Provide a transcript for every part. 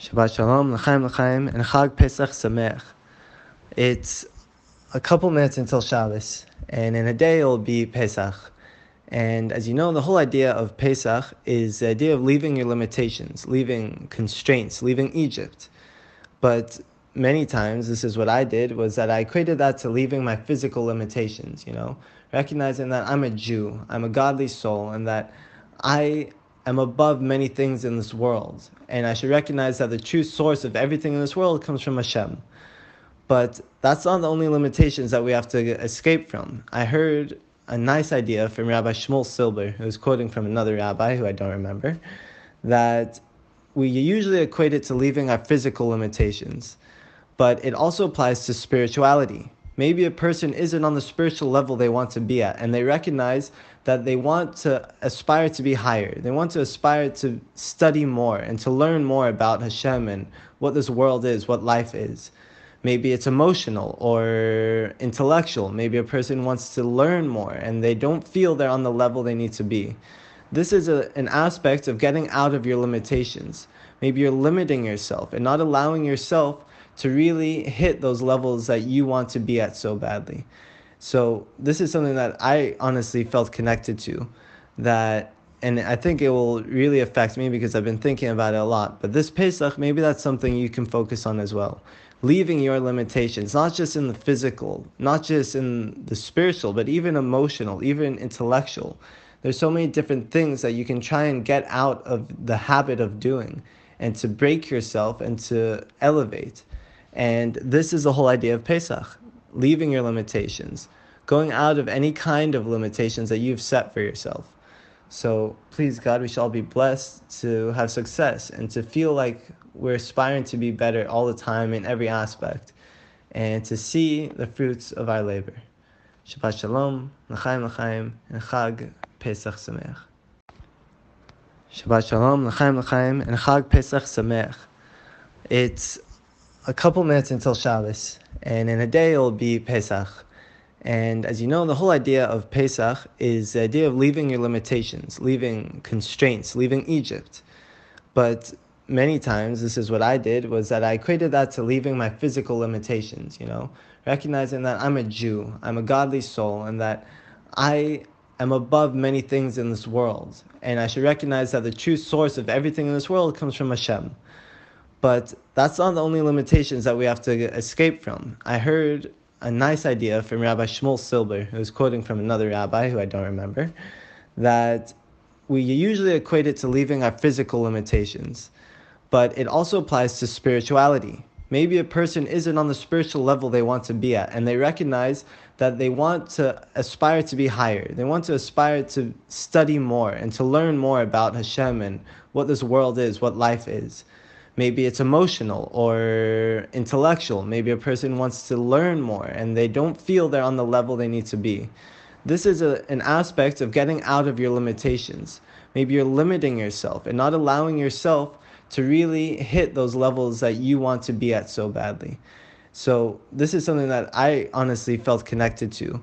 Shabbat Shalom, L'chaim L'chaim, and Chag Pesach Sameach. It's a couple minutes until Shabbos, and in a day it'll be Pesach. And as you know, the whole idea of Pesach is the idea of leaving your limitations, leaving constraints, leaving Egypt. But many times, this is what I did, was that I equated that to leaving my physical limitations, you know, recognizing that I'm a Jew, I'm a godly soul, and that I am above many things in this world, and I should recognize that the true source of everything in this world comes from Hashem. But that's not the only limitations that we have to escape from. I heard a nice idea from Rabbi Shmuel Silber, who was quoting from another rabbi who I don't remember, that we usually equate it to leaving our physical limitations, but it also applies to spirituality. Maybe a person isn't on the spiritual level they want to be at, and they recognize that they want to aspire to be higher. They want to aspire to study more and to learn more about Hashem and what this world is, what life is. Maybe it's emotional or intellectual. Maybe a person wants to learn more and they don't feel they're on the level they need to be. This is a, an aspect of getting out of your limitations. Maybe you're limiting yourself and not allowing yourself to really hit those levels that you want to be at so badly. So this is something that I honestly felt connected to that and I think it will really affect me because I've been thinking about it a lot. But this Pesach, maybe that's something you can focus on as well. Leaving your limitations, not just in the physical, not just in the spiritual, but even emotional, even intellectual. There's so many different things that you can try and get out of the habit of doing and to break yourself and to elevate. And this is the whole idea of Pesach leaving your limitations, going out of any kind of limitations that you've set for yourself. So please, God, we shall be blessed to have success and to feel like we're aspiring to be better all the time in every aspect and to see the fruits of our labor. Shabbat Shalom, L'chaim L'chaim, and Chag Pesach Sameach. Shabbat Shalom, L'chaim L'chaim, and Chag Pesach Sameach. It's a couple minutes until Shabbos, and in a day it'll be Pesach. And as you know, the whole idea of Pesach is the idea of leaving your limitations, leaving constraints, leaving Egypt. But many times, this is what I did, was that I equated that to leaving my physical limitations, you know, recognizing that I'm a Jew, I'm a godly soul, and that I am above many things in this world. And I should recognize that the true source of everything in this world comes from Hashem. But that's not the only limitations that we have to escape from. I heard a nice idea from Rabbi Shmuel Silber, who was quoting from another rabbi who I don't remember, that we usually equate it to leaving our physical limitations, but it also applies to spirituality. Maybe a person isn't on the spiritual level they want to be at, and they recognize that they want to aspire to be higher. They want to aspire to study more and to learn more about Hashem and what this world is, what life is. Maybe it's emotional or intellectual. Maybe a person wants to learn more and they don't feel they're on the level they need to be. This is a, an aspect of getting out of your limitations. Maybe you're limiting yourself and not allowing yourself to really hit those levels that you want to be at so badly. So, this is something that I honestly felt connected to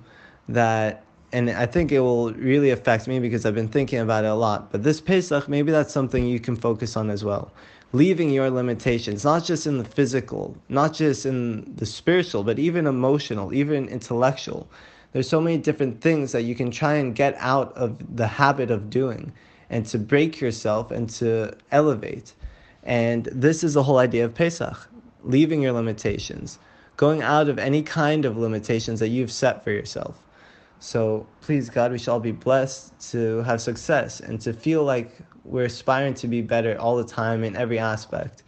that and I think it will really affect me because I've been thinking about it a lot. But this Pesach, maybe that's something you can focus on as well leaving your limitations, not just in the physical, not just in the spiritual, but even emotional, even intellectual. There's so many different things that you can try and get out of the habit of doing and to break yourself and to elevate. And this is the whole idea of Pesach leaving your limitations, going out of any kind of limitations that you've set for yourself. So please, God, we shall all be blessed to have success and to feel like we're aspiring to be better all the time in every aspect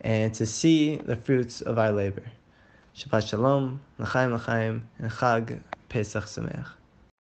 and to see the fruits of our labor. Shabbat Shalom, L'chaim L'chaim, and Chag Pesach Sameach.